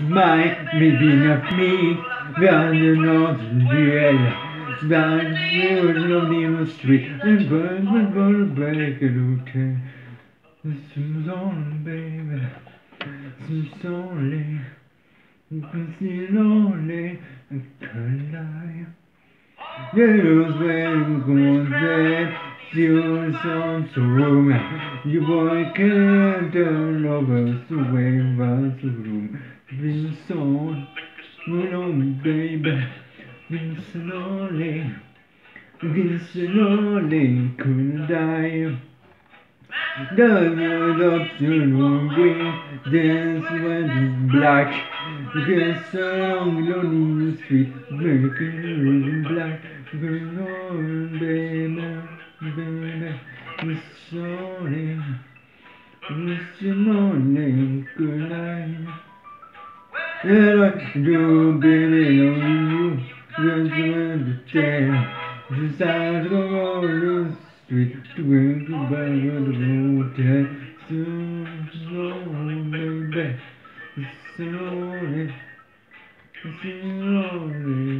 Smile, maybe not me, but you know the real. That we're on the street, and birds will go break a routine. Seems on, baby, seems only, you can see lonely, and can't lie. There's where you go there, you sound so room. You boy can't turn over, so wave baby, been slowly, been slowly, could die. The world of your green, dance when it's black. Get along lonely street, making it black. Going on, baby, baby, it's slowly, it's slowly, night. And I do, baby, on you, just chair, just out of the street, to bring you back on the hotel. So slow, baby, slowly, slowly